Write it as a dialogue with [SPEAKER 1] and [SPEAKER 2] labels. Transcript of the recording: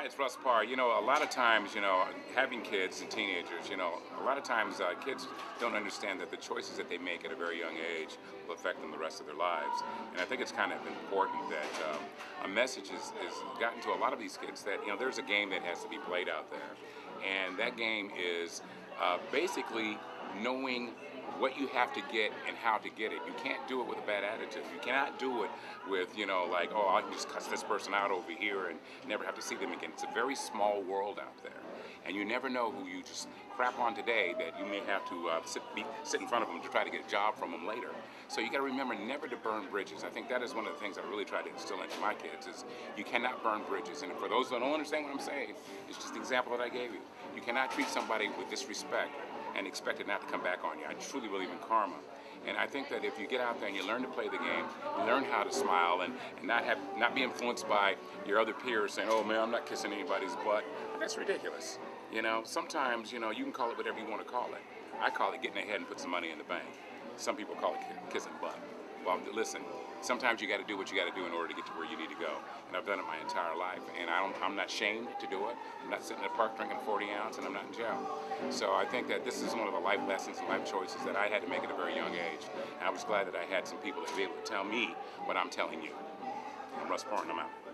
[SPEAKER 1] Hi, it's Russ Parr. You know, a lot of times, you know, having kids and teenagers, you know, a lot of times uh, kids don't understand that the choices that they make at a very young age will affect them the rest of their lives. And I think it's kind of important that um, a message is, is gotten to a lot of these kids that, you know, there's a game that has to be played out there. And that game is uh, basically knowing what you have to get and how to get it. You can't do it with a bad attitude. You cannot do it with, you know, like, oh, I can just cuss this person out over here and never have to see them again. It's a very small world out there. And you never know who you just crap on today that you may have to uh, sit, be, sit in front of them to try to get a job from them later. So you got to remember never to burn bridges. I think that is one of the things I really try to instill into my kids is you cannot burn bridges. And for those that don't understand what I'm saying, it's just the example that I gave you. You cannot treat somebody with disrespect and expect it not to come back on you. I truly believe in karma. And I think that if you get out there and you learn to play the game, learn how to smile and, and not have not be influenced by your other peers saying, oh man, I'm not kissing anybody's butt. That's ridiculous. You know, sometimes, you know, you can call it whatever you want to call it. I call it getting ahead and put some money in the bank. Some people call it kissing butt. Well, listen, sometimes you got to do what you got to do in order to get to where you need to go. And I've done it my entire life. And I am not ashamed to do it. I'm not sitting in a park drinking 40 ounce and I'm not in jail. So I think that this is one of the life lessons and life choices that I had to make at a very young age. And I was glad that I had some people that be able to tell me what I'm telling you. I'm Russ Parr, I'm out.